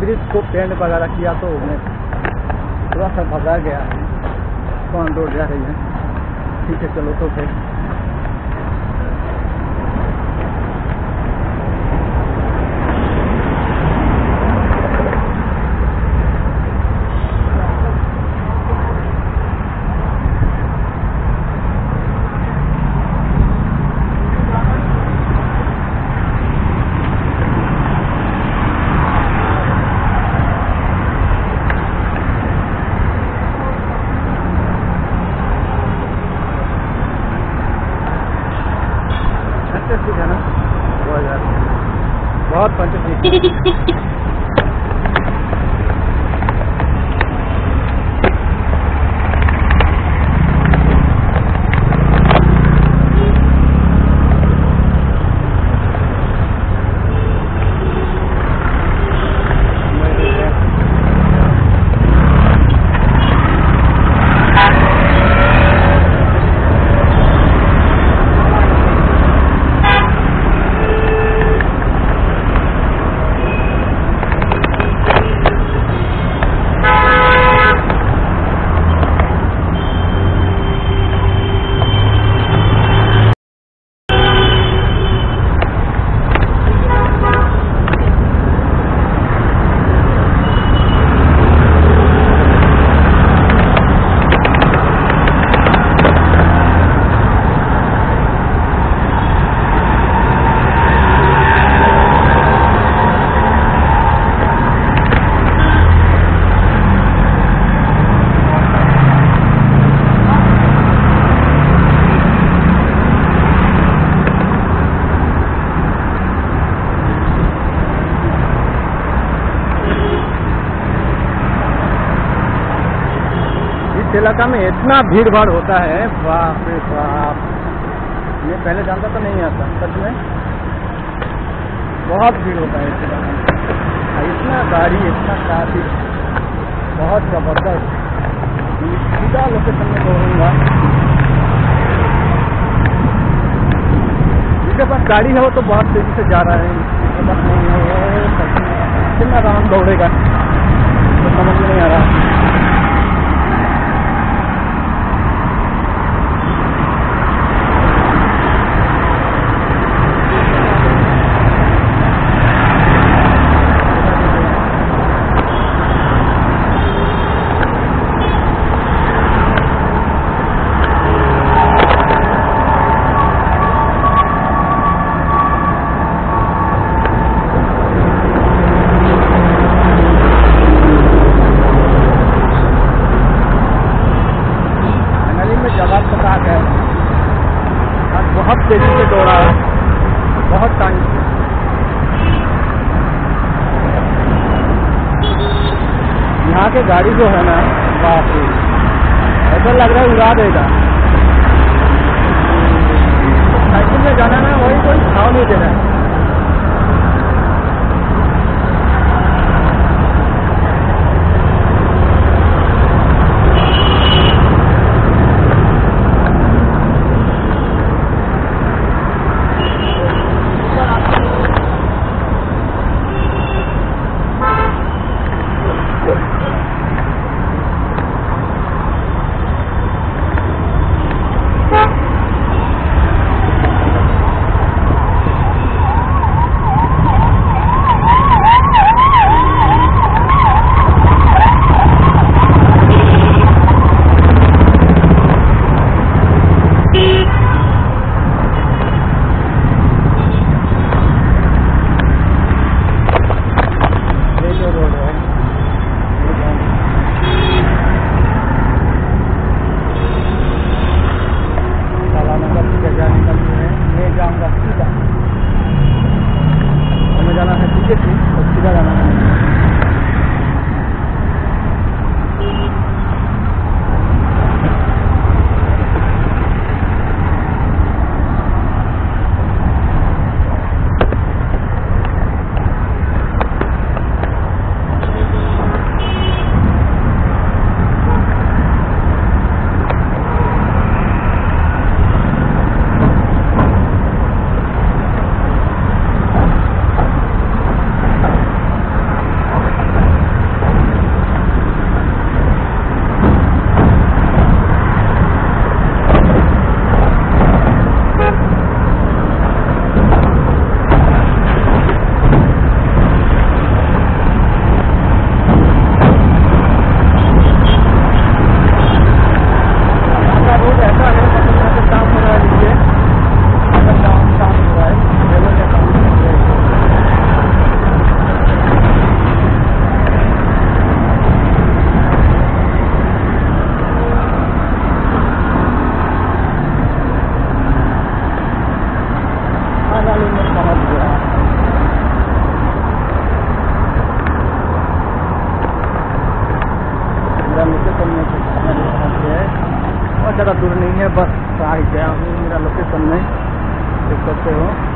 Bridge को paint वगैरह किया तो उन्हें थोड़ा सा भगा गया है। कौन रोड जा रही है। ठीक है, चलो तो फिर। チチチチ इस इलाका में इतना भीड़ भाड़ होता है। बाप रे बाप। ये पहले जानता तो नहीं आता, सच में। बहुत भीड़ होता है इस इलाका में। इतना गाड़ी, इतना ट्रैफ़िक बहुत ज़बरदस्त। सीधा लोकेशन में दौड़ूँगा जिसके पास गाड़ी है, वो तो बहुत तेज़ी से जा रहा है। जिसके पास नहीं है, वो कितना आराम दौड़ेगा तो समझ में नहीं आ रहा फाइनली में जगह पता है आज बहुत तेज़ी से दौड़ा है बहुत टाइम से यहाँ के गाड़ी जो है ना, बाप रे। ऐसा लग रहा है उड़ा देगा। साइकिल में जाना ना, वही कोई भाव नहीं दे रहा है ये जो रोड है ये जाना। सालानगर की जगह निकलनी है मैं जाऊँगा सीधा हमें जाना में है बहुत ज़्यादा दूर नहीं है, बस आ गया हूँ, मेरा लोकेशन में देख सकते हो।